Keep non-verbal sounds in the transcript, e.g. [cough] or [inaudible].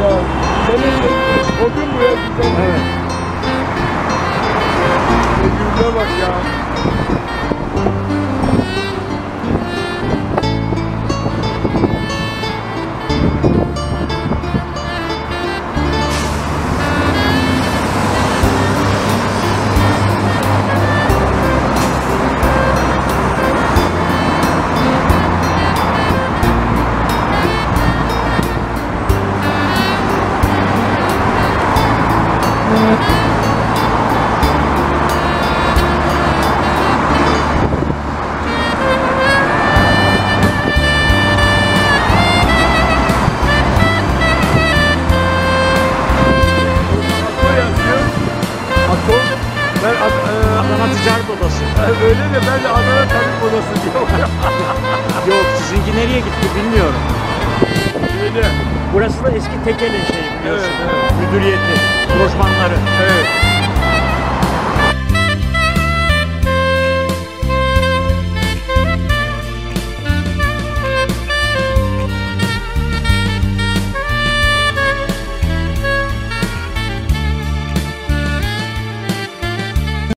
Ya, senin o gün buraya güzel. Evet. Güzel bak ya. Ben Ad- e, Adana Ticaret Odası. öyle de ben de Adana Tabip Odası diyorum. [laughs] Yok sizinki nereye gitti bilmiyorum. öyle. Burası da eski tekelin şeyi biliyorsun. Evet, evet. Müdüriyeti, lojmanları. Evet.